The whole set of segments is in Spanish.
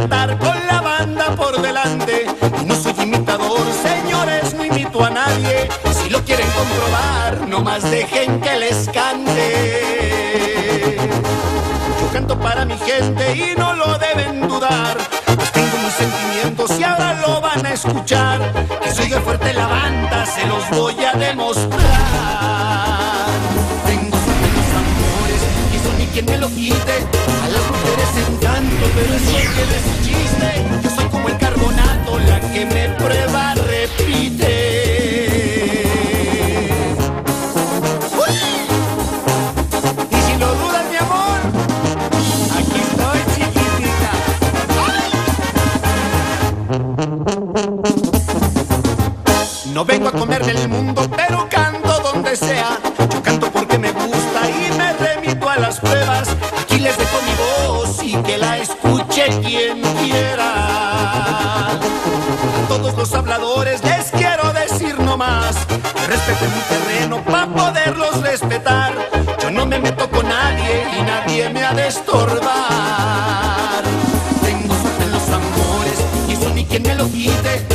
cantar con la banda por delante. Y no soy imitador, señores, no imito a nadie. Si lo quieren comprobar, nomás dejen que les cante. Yo canto para mi gente y no lo deben dudar. Pues tengo mis sentimientos y ahora lo van a escuchar. Que soy de fuerte la banda, se los voy a demostrar. quien me lo quite. A las mujeres encanto, pero es suerte de su chiste. Yo soy como el carbonato, la que me prueba repite. quien quiera. A todos los habladores les quiero decir nomás, respeten mi terreno para poderlos respetar. Yo no me meto con nadie y nadie me ha de estorbar. Tengo suerte en los amores y eso ni quien me lo quite.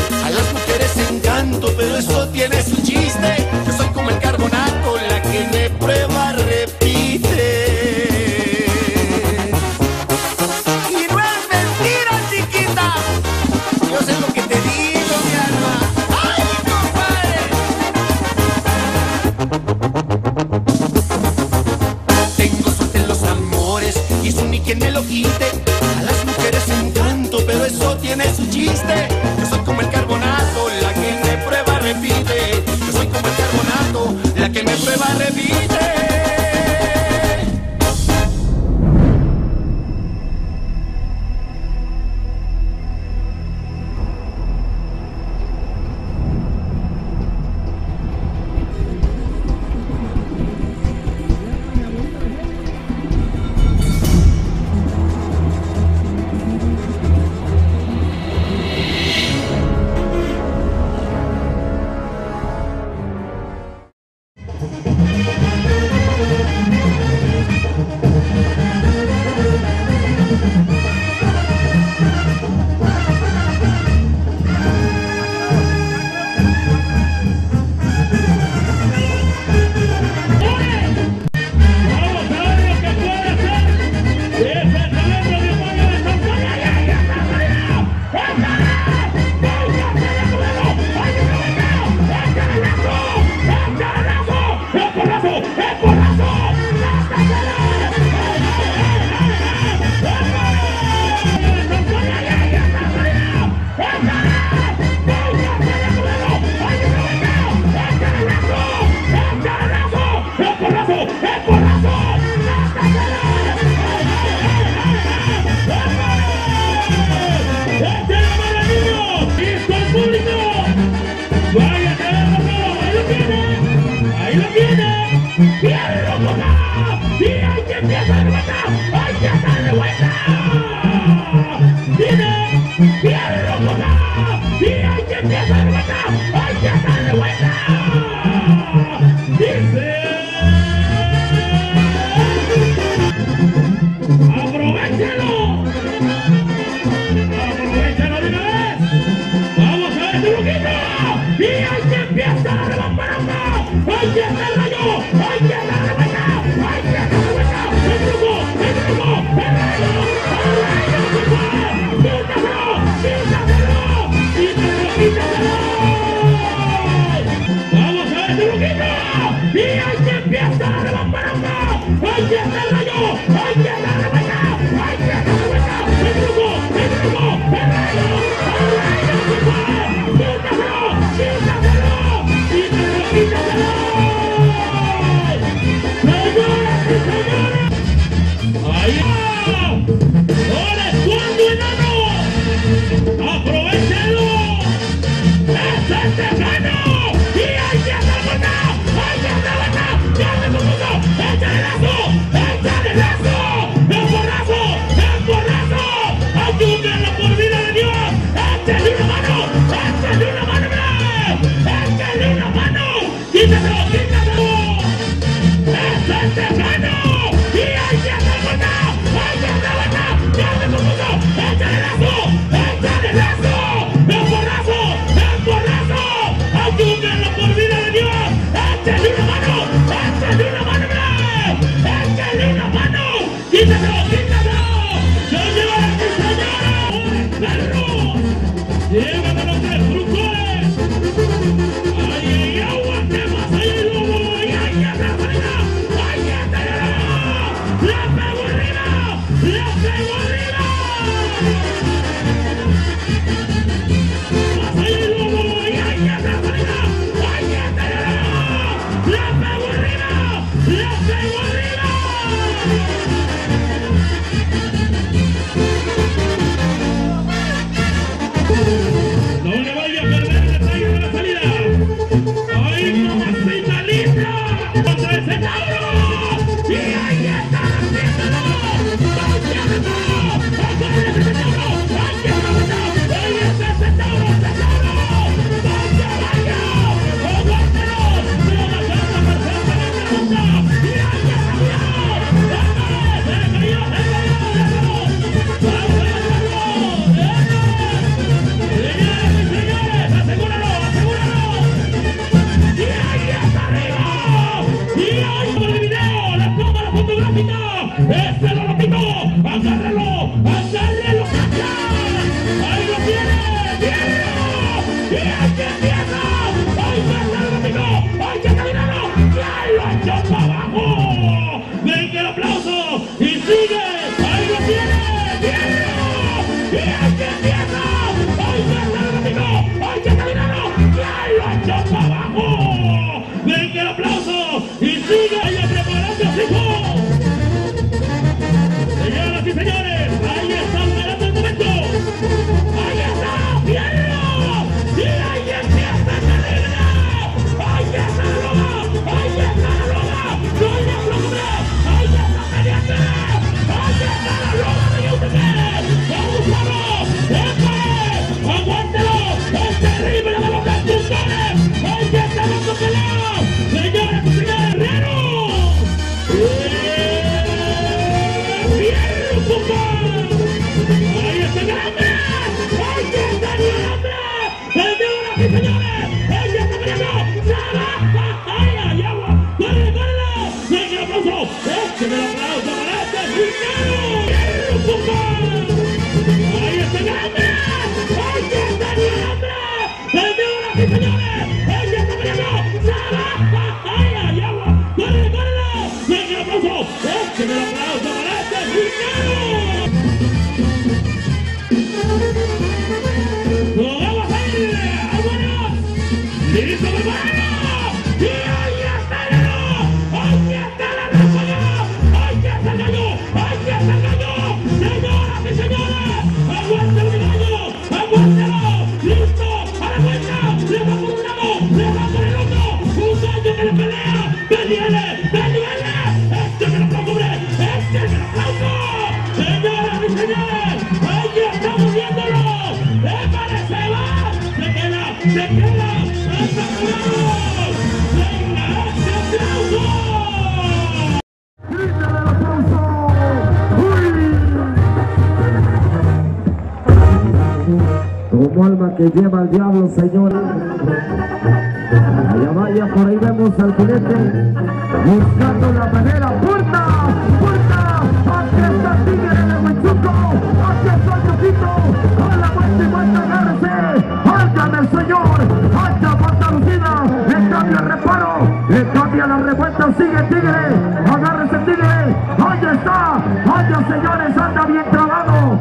agárrense, tiene, oye está, oye señores, anda bien trabado,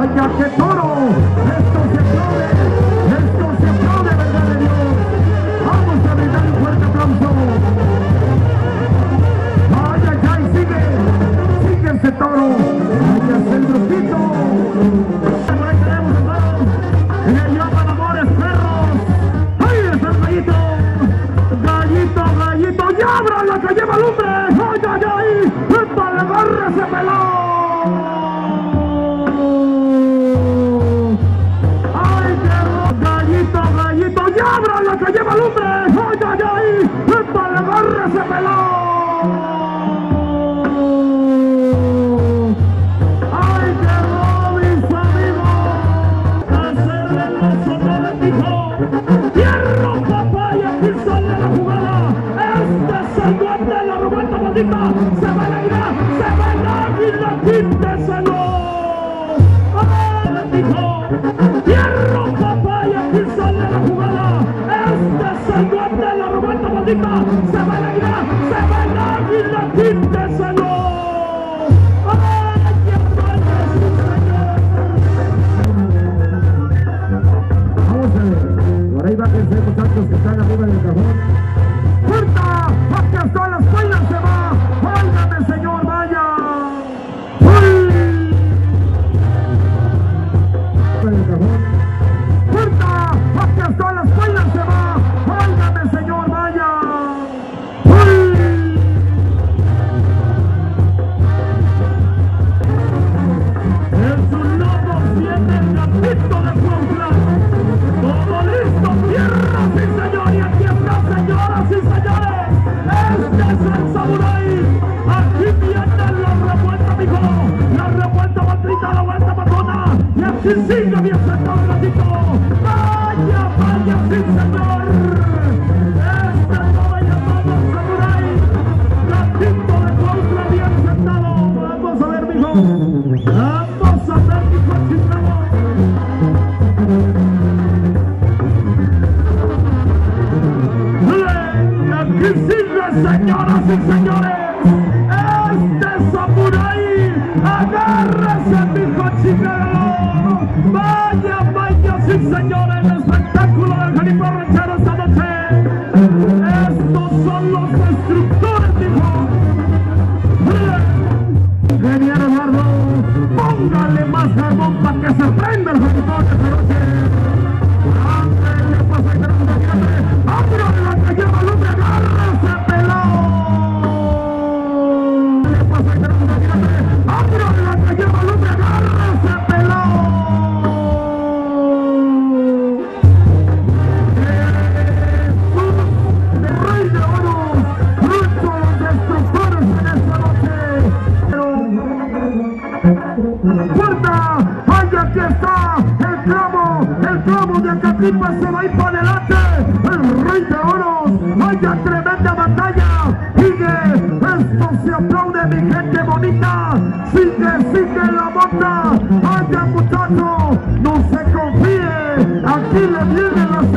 oye que todo.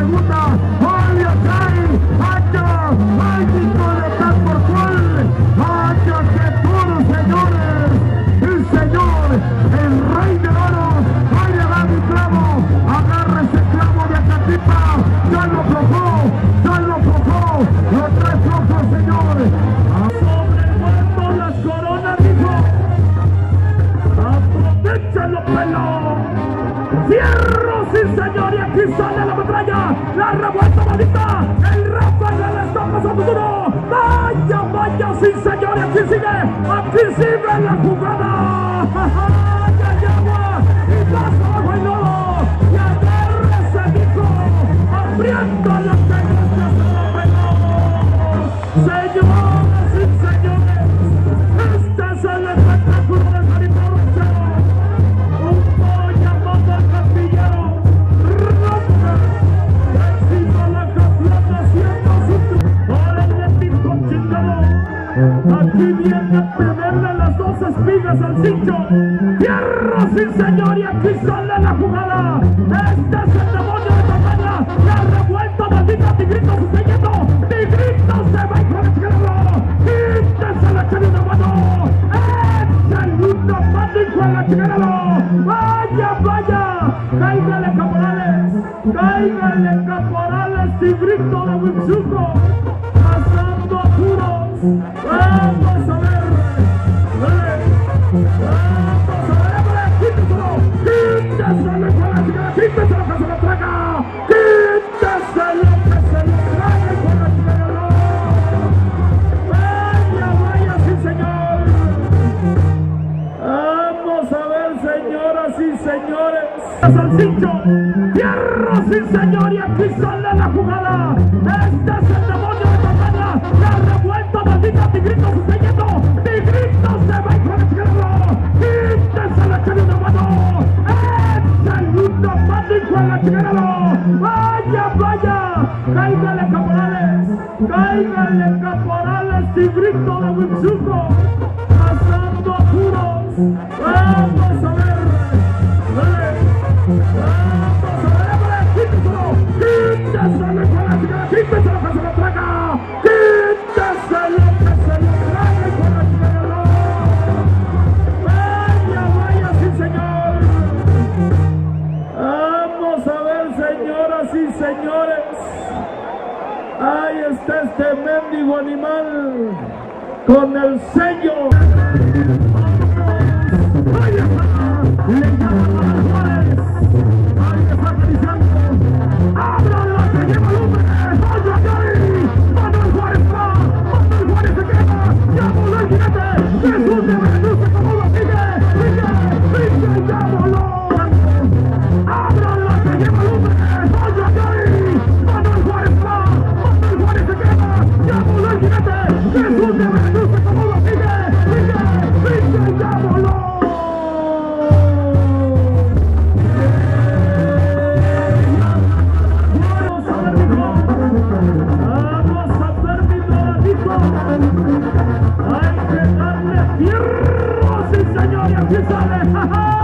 segunda. Olio Kai, hacha mágico de tal por cual. Hacha que todos señores, el señor, el rey del oro, vaya a dar un clavo. Agarra ese clavo de Acatipa. Ya lo aflojó, ya lo aflojó. Lo trae flojo, señor. Sobre el muerto las coronas, dijo. Aprovechalo, pelo. Cierro, sí señor, y aquí sale la la revuelta maldita, el Rafael le está pasando duro, vaya, vaya, sí señores, aquí sigue, aquí sigue la jugada. espinas al cincho. Pierro, sí señor, y aquí sale la jugada. Este es el demonio de Tamaña. La revuelta maldita, Tigrito se está yendo. Tigrito se va con el izquierdo. Quítese la chela de mano. Échale una mano y con la chingada. Vaya, vaya. Cáigale, caporales. Cáigale, caporales, Tigrito de Huichuco. aquí sale la jugada. Este es el demonio de Catania. La revuelta maldita Tigrito sigue yendo. Tigrito se va con este la izquierda. Quítese la echale una mano. Échale una mano y con la izquierda. Vaya, vaya. Cáigale, caporales. Cáigale, caporales. Tigrito de Huizuco. mendigo animal con el sello. 哈 哈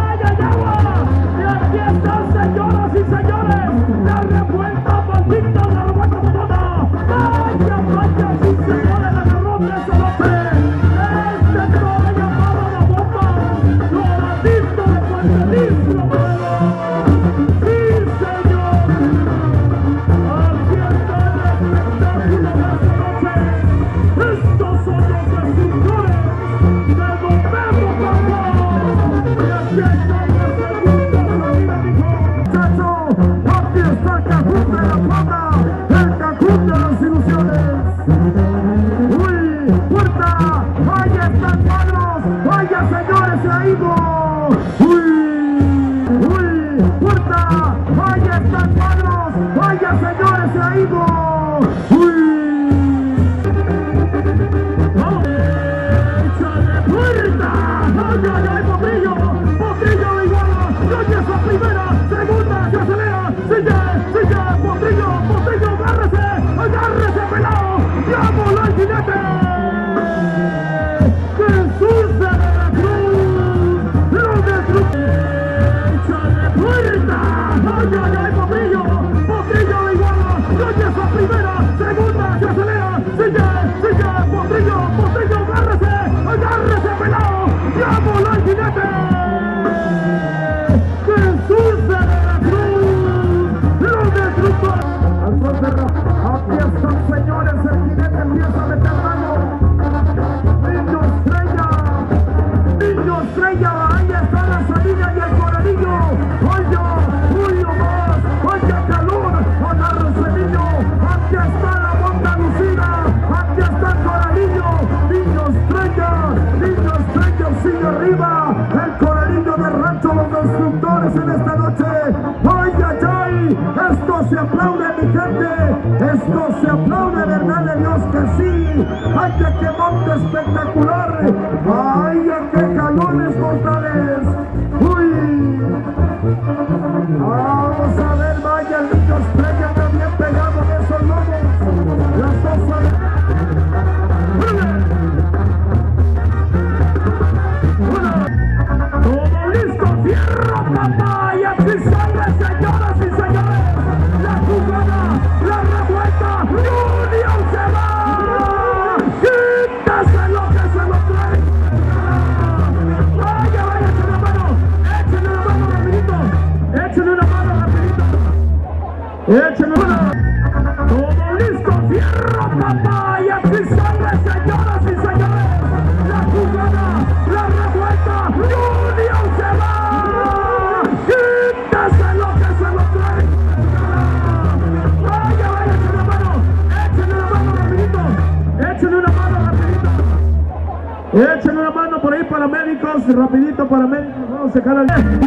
señores, ahí En esta noche. ¡Ay, ay, ay! Esto se aplaude, mi gente. Esto se aplaude, verdad de Dios que sí. ¡Ay, que monte espectacular! ¡Ay, que calor! Vamos a sacar al...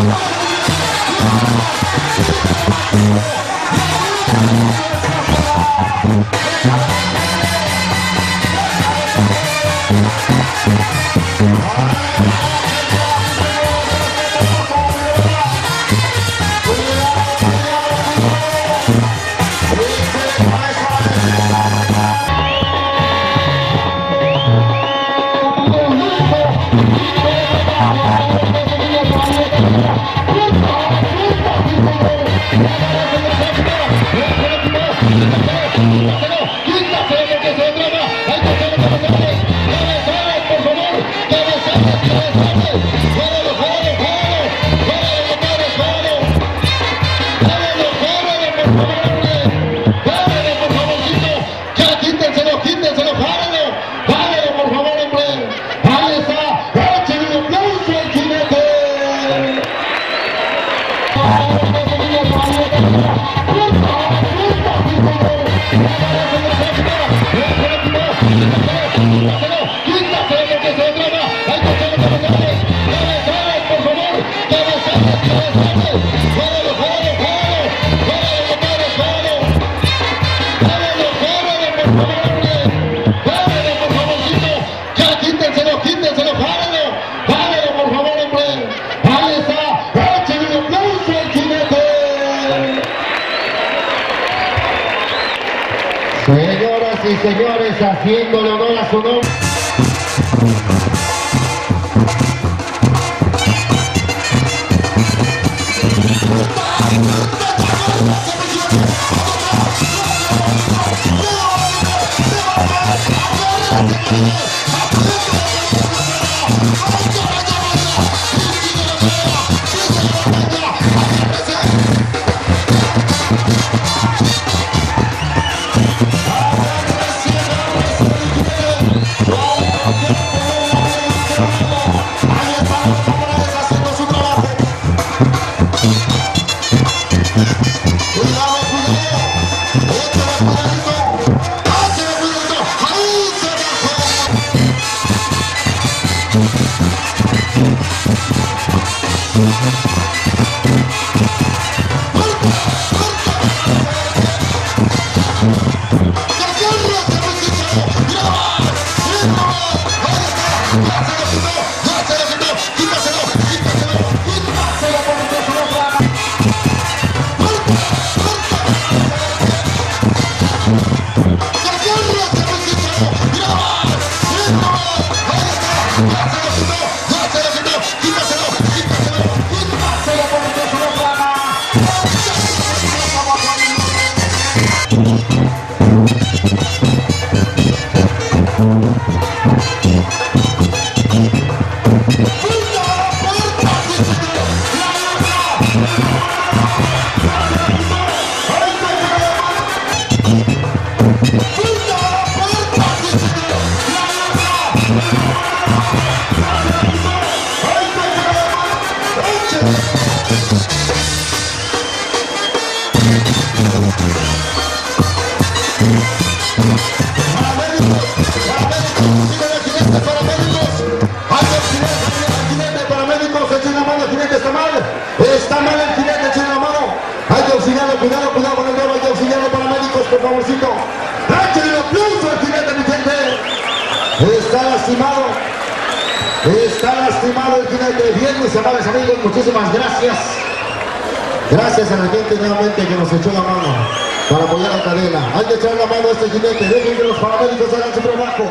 Señoras y Está lastimado el jinete. Bien, mis amables amigos, muchísimas gracias. Gracias a la gente nuevamente que nos echó la mano para apoyar la cadena. Hay que echar la mano a este jinete. Dejen que los paramédicos hagan su trabajo.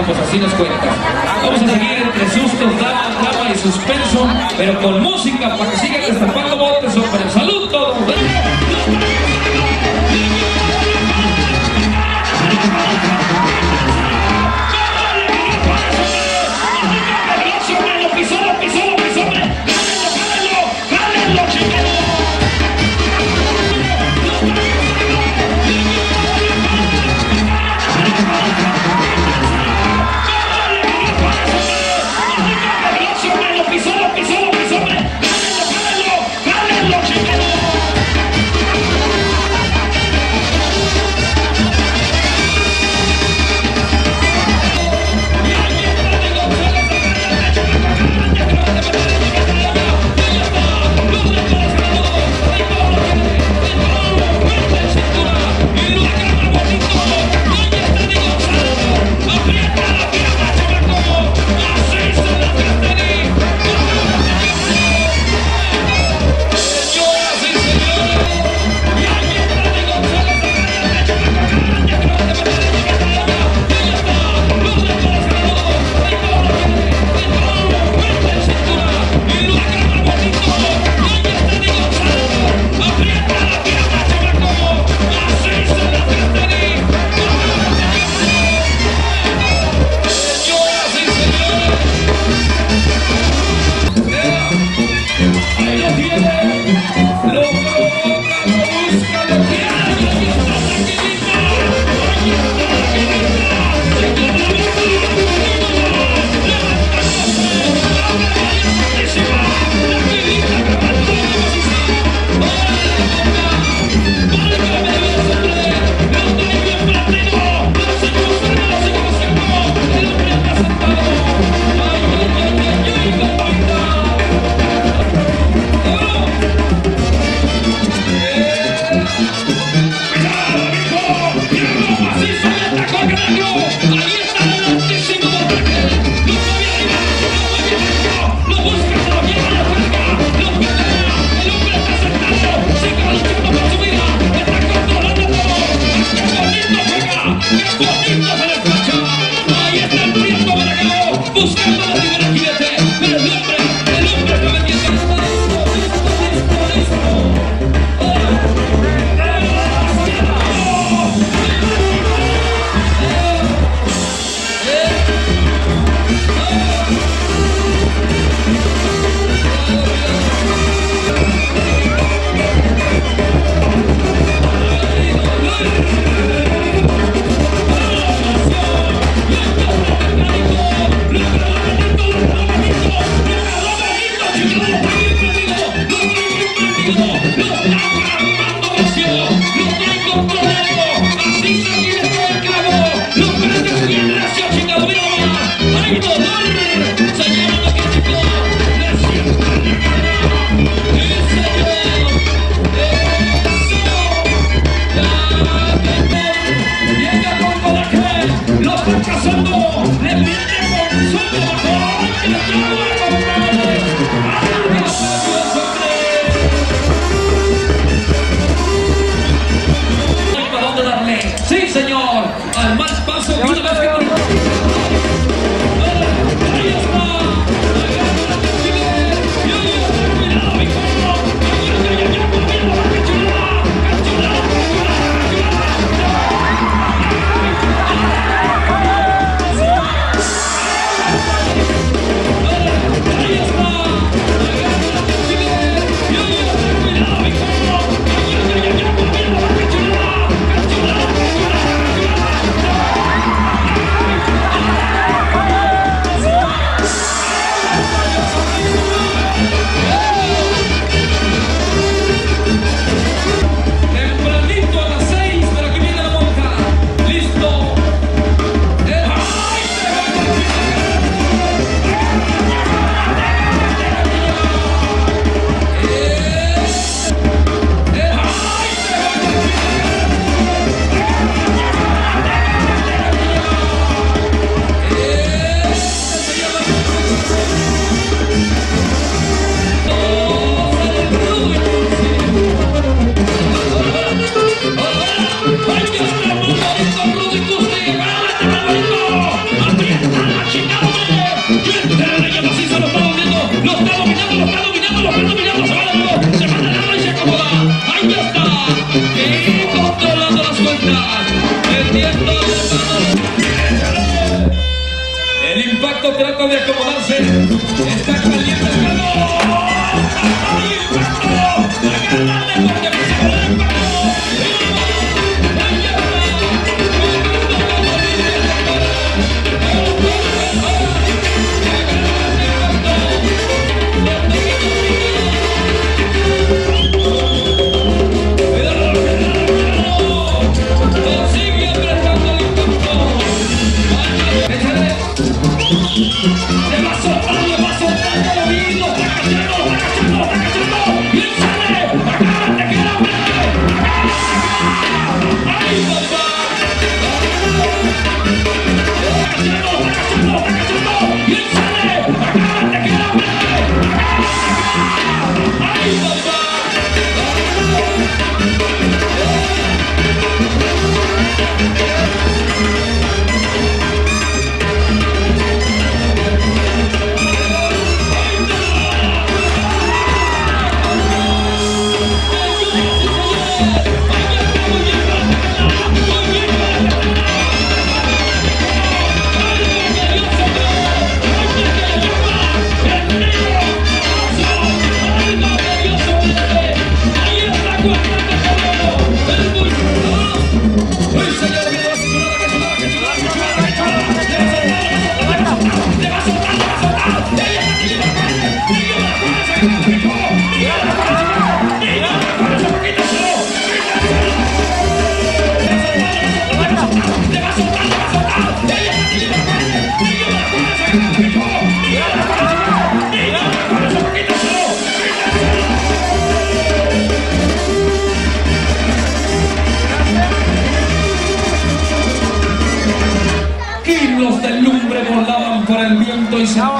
bueno, pues así nos cuenta. Vamos a seguir entre sustos, drama, drama y suspenso, pero con música para que sigan destapando botes. El viento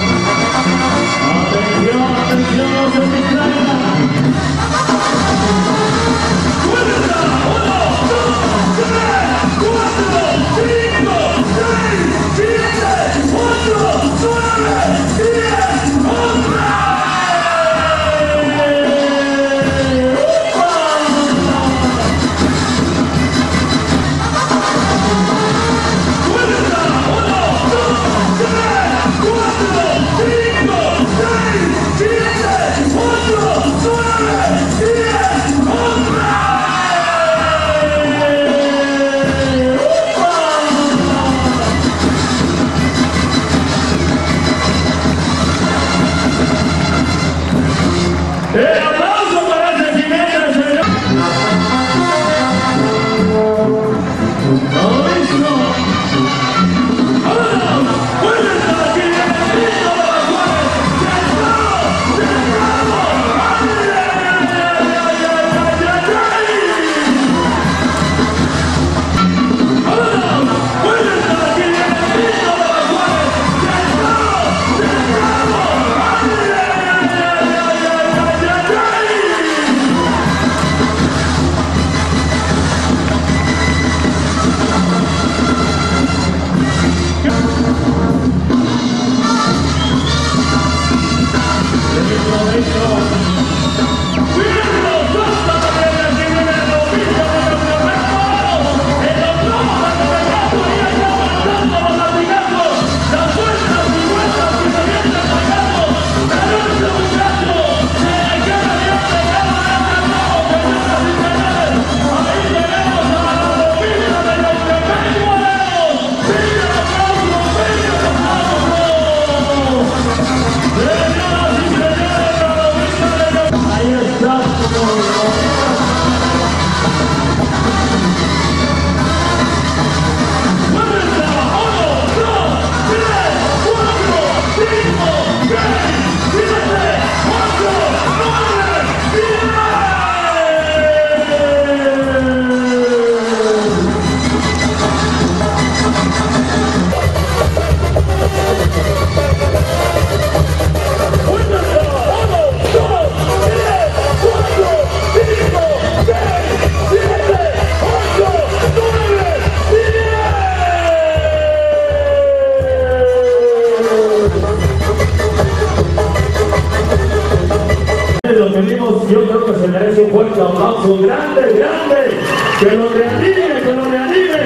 fuerte aplauso grande, grande, que lo reanime, que lo reanime.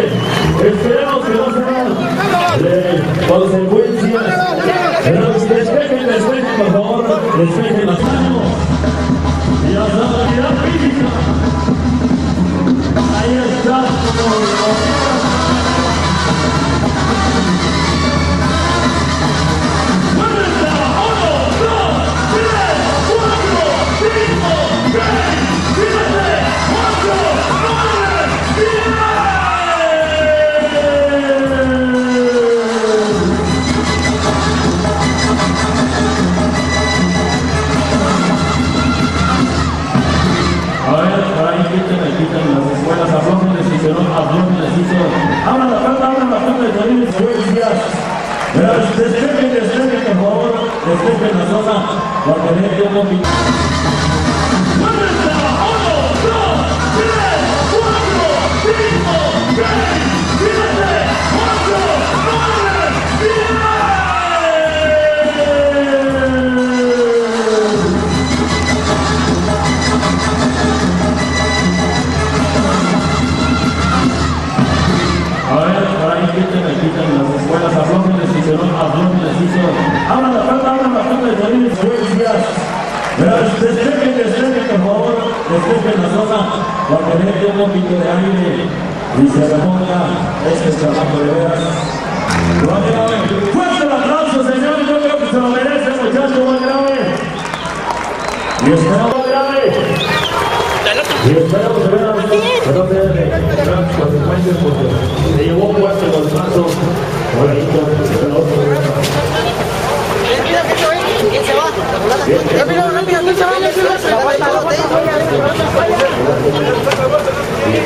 Esperemos que no sea de consecuencias. Pero despejen, despejen, por favor, despejen las manos. Y la estabilidad física. Ahí está. Despejen, despejen, por favor, despejen la zona para tener tiempo. A despejen la tiempo un poquito de aire y se reponga este trabajo de veras. Fuerte el aplauso, señor, yo creo que se lo merece, muchacho, muy grave. Y esperamos grave. Y esperamos de veras que no grandes consecuencias porque se llevó fuerte el otro. ¿Quién se va? Rápido, rápido, ¿quién se va? Hotel.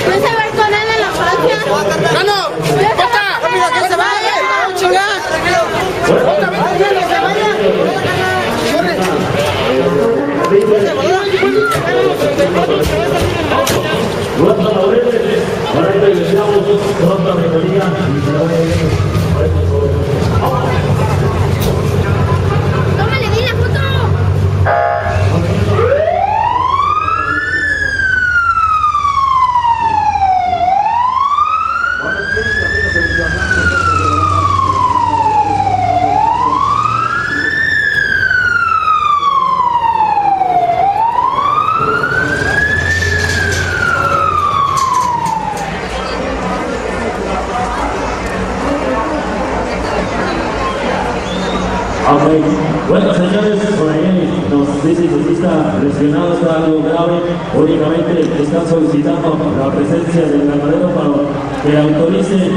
¿No se va a con él en la? ¡No, no! ¡Rápido, quién se va! ¡Que se vaya! Que y que la vaya bien. ¡Tómale, di la foto! Ok, bueno señores, por ahí nos dice que sí está lesionado, está algo grave, únicamente están solicitando la presencia del ganadero para que autorice,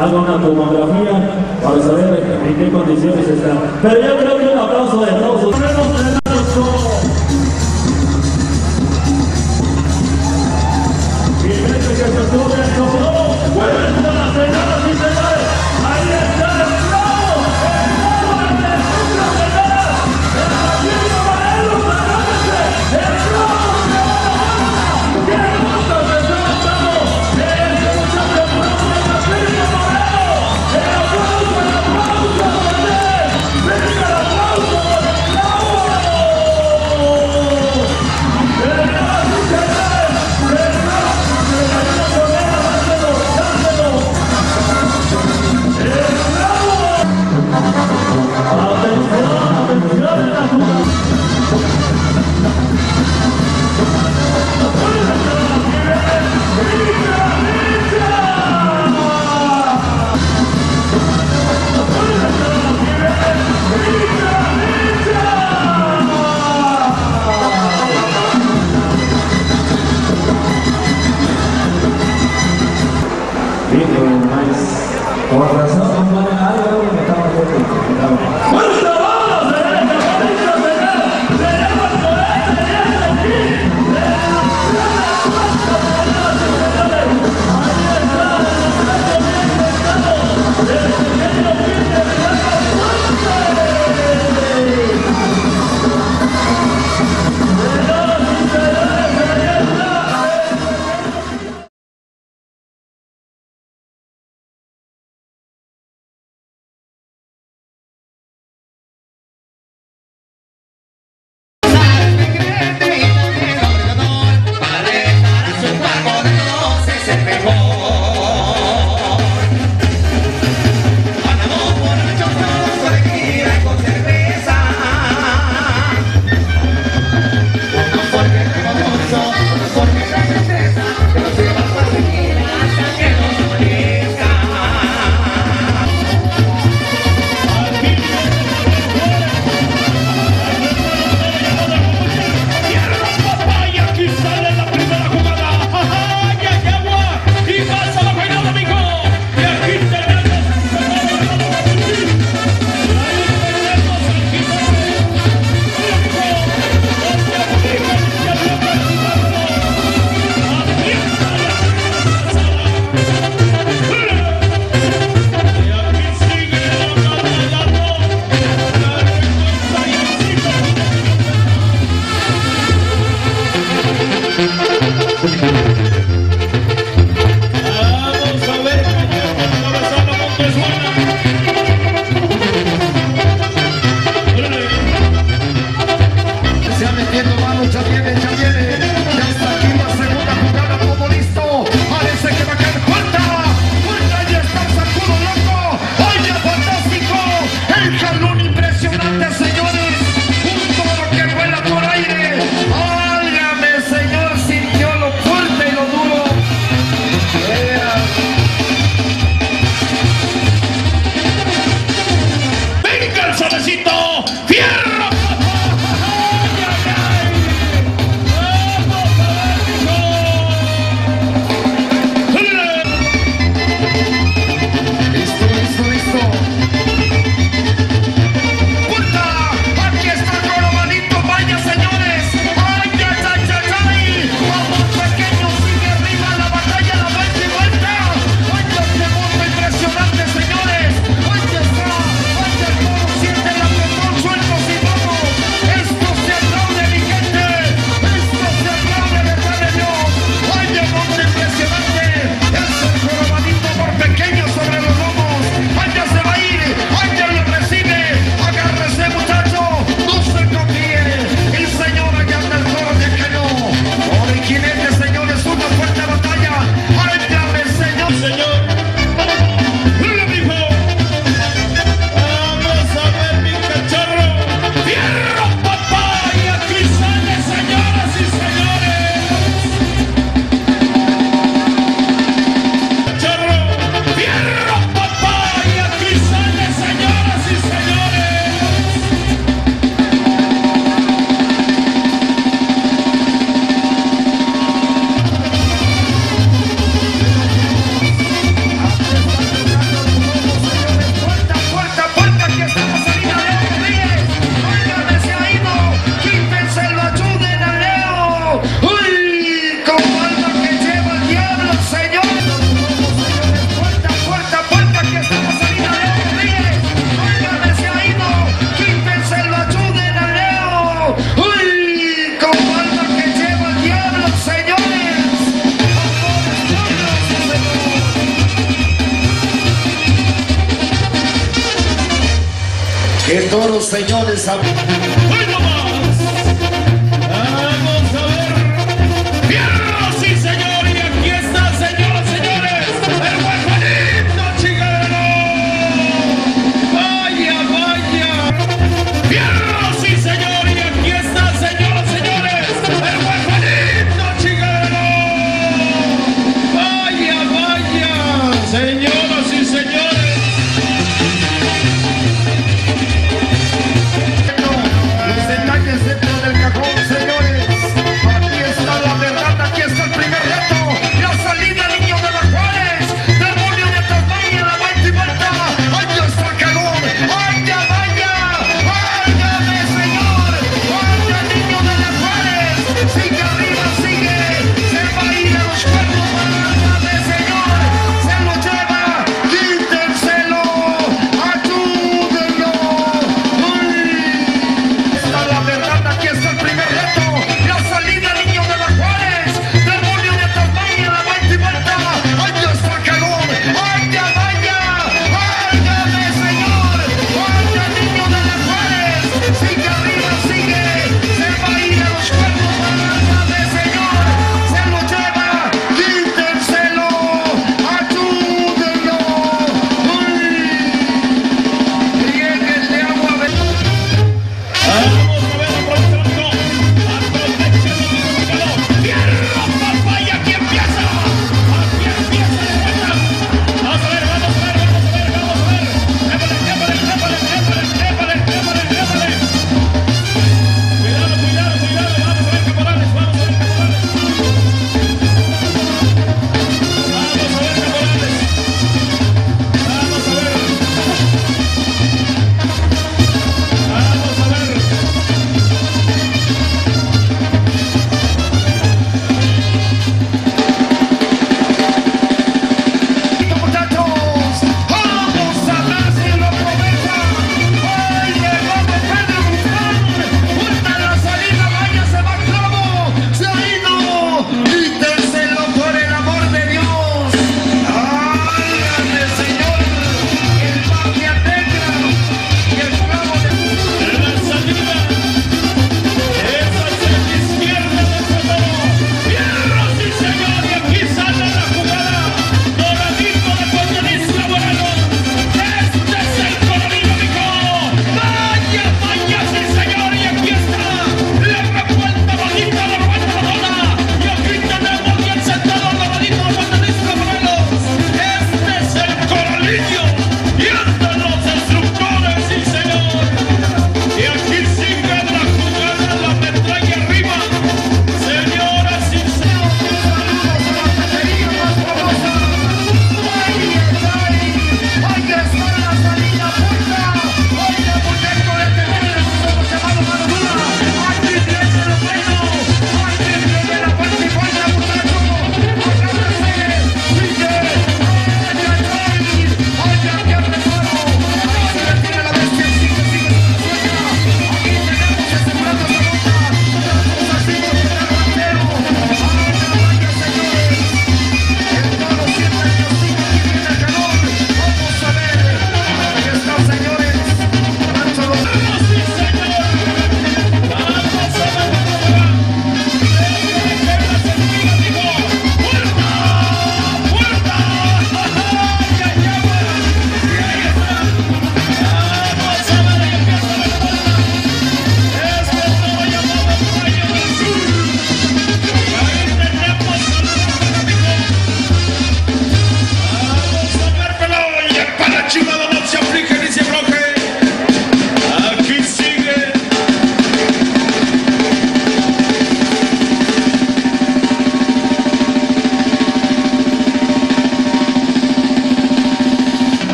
haga una tomografía para saber en qué condiciones está. Señores,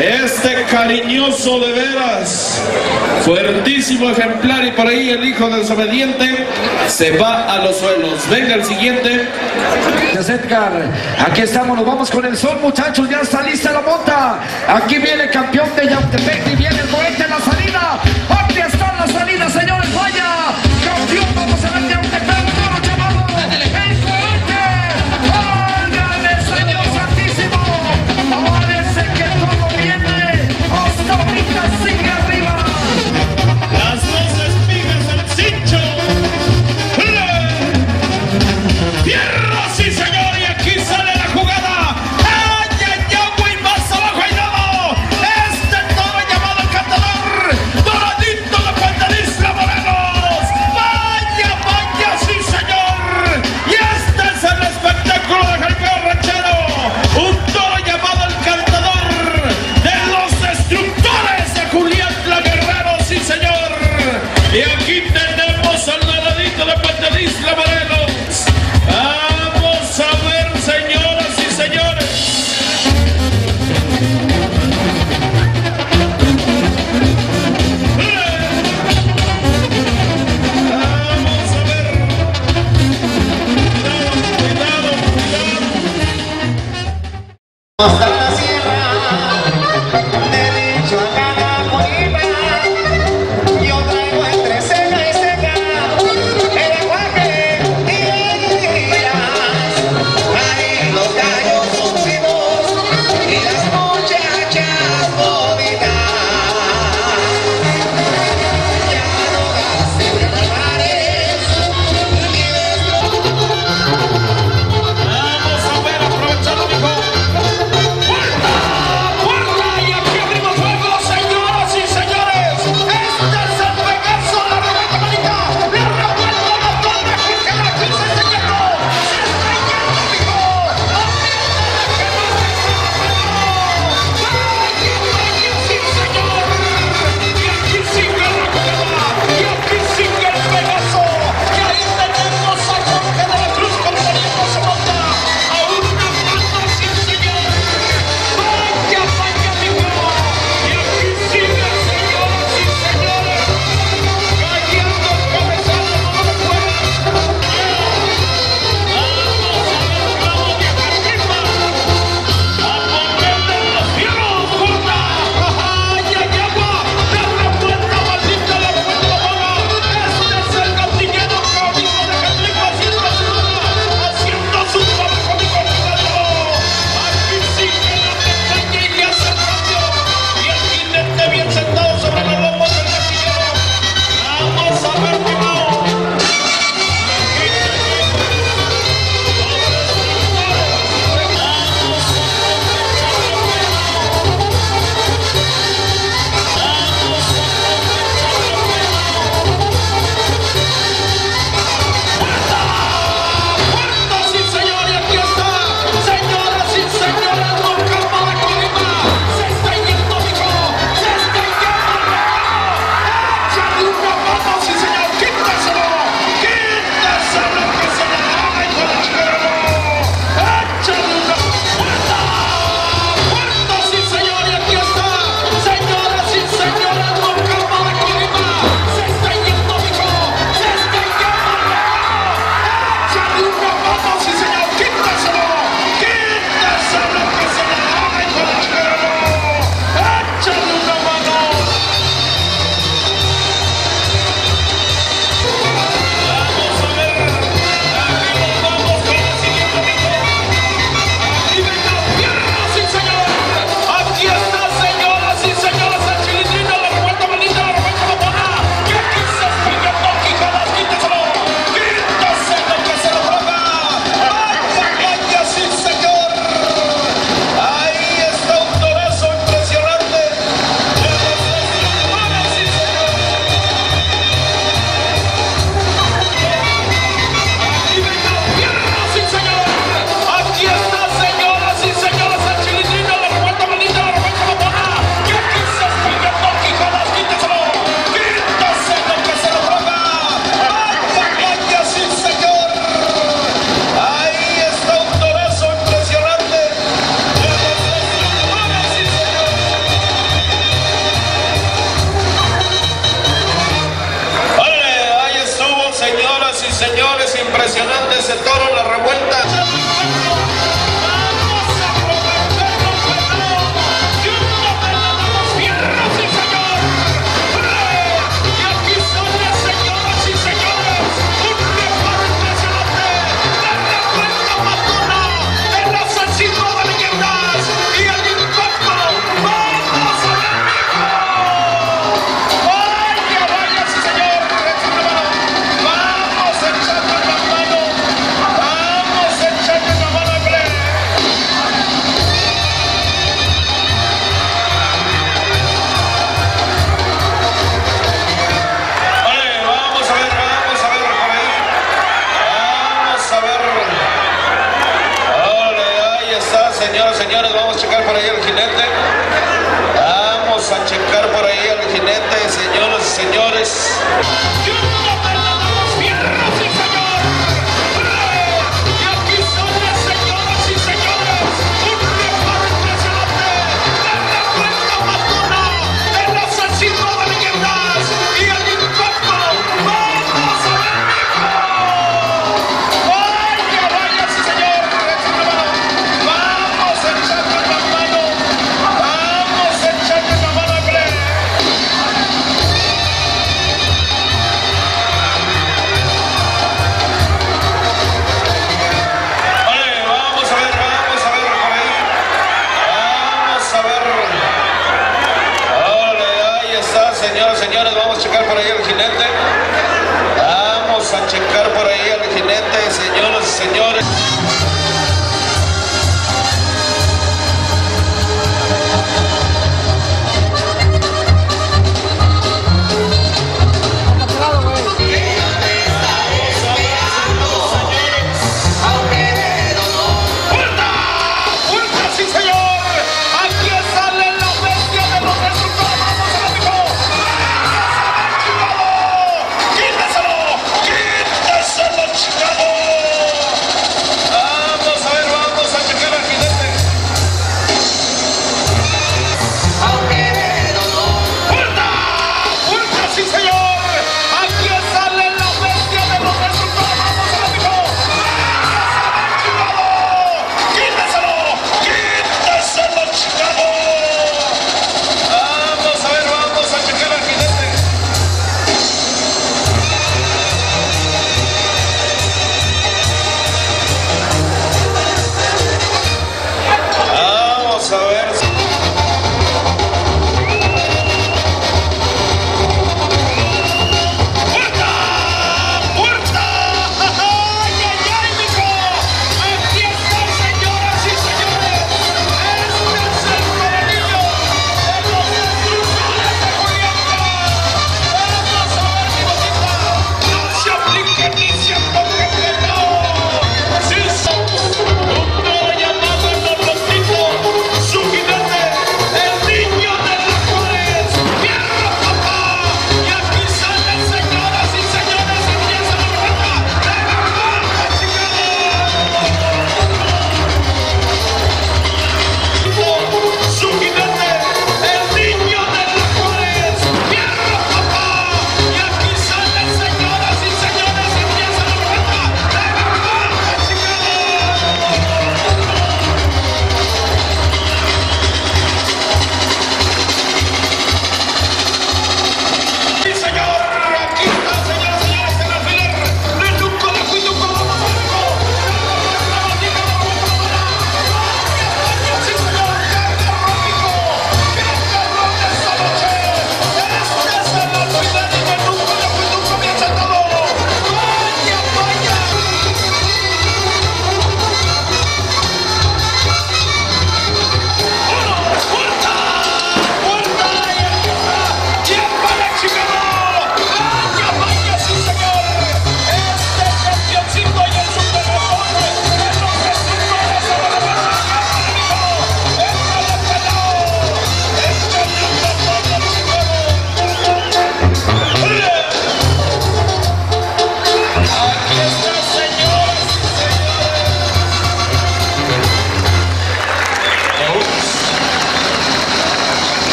Este cariñoso de veras, fuertísimo ejemplar y por ahí el hijo desobediente se va a los suelos. Venga el siguiente. Edgar. Aquí estamos, nos vamos con el sol, muchachos. Ya está lista la monta. Aquí viene el campeón de Yautepec y viene el cohete en la salida. Aquí está la salida, señores. Vaya, campeón, vamos a ver Hasta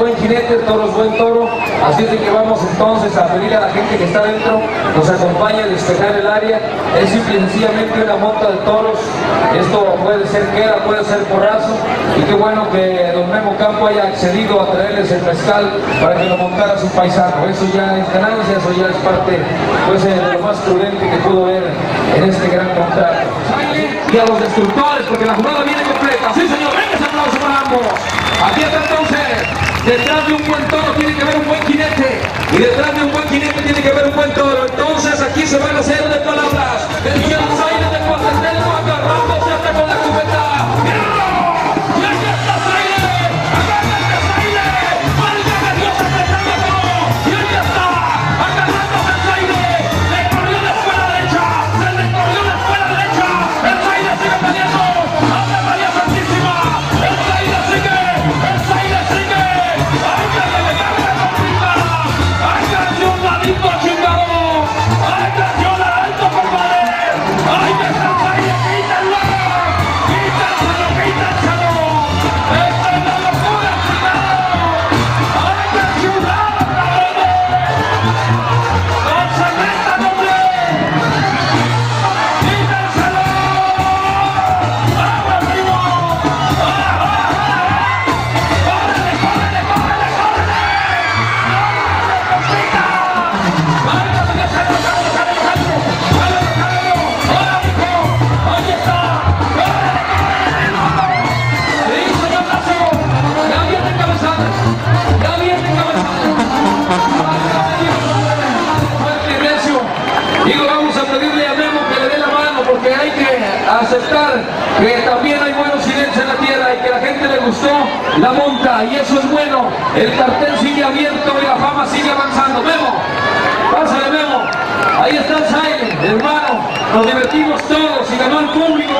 buen jinete, el toro es buen toro. Así es de que vamos entonces a pedirle a la gente que está dentro, nos acompañe a despejar el área. Es simple y sencillamente una monta de toros. Esto puede ser queda, puede ser porrazo. Y qué bueno que don Memo Campo haya accedido a traerles el mezcal para que lo montara su paisano. Eso ya es ganancia, eso ya es parte pues, eh, de lo más prudente que pudo ver en este gran contrato. Y a los destructores, porque la jugada viene completa. Sí, señor, venga ese aplauso para ambos. Aquí está entonces. Detrás de un buen toro tiene que haber un buen jinete. Y detrás de un buen jinete tiene que haber un buen toro. Entonces aquí se van a hacer de palabras. El aceptar que también hay buenos silencios en la tierra y que a la gente le gustó la monta y eso es bueno. El cartel sigue abierto y la fama sigue avanzando. Memo, pásale Memo. Ahí está el Silent, hermano. Nos divertimos todos y ganó el público.